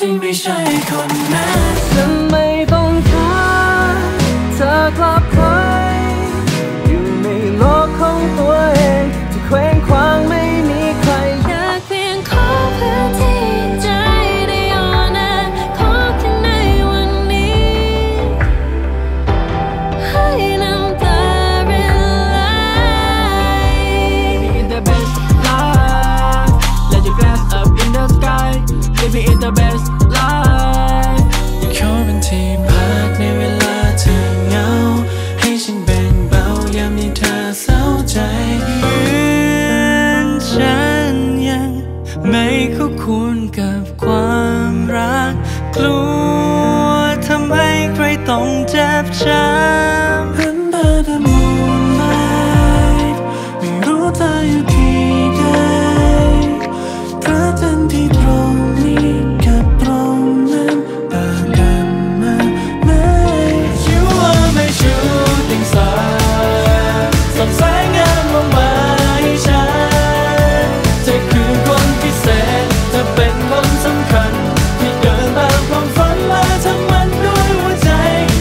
ที่ไม่ใช่คนนั้นจะไม่ต้องการเธอกลับ ในเวลาเธอเหงา ให้ฉันแบ่งเบายามที่เธอเศร้าใจเหมือนฉันยังไม่คู่ควรกับความรัก กลัวทำให้ใครต้องเจ็บช้ำ Under the moonlight ไม่รู้เธออยู่ที่ใดพระจันทร์ที่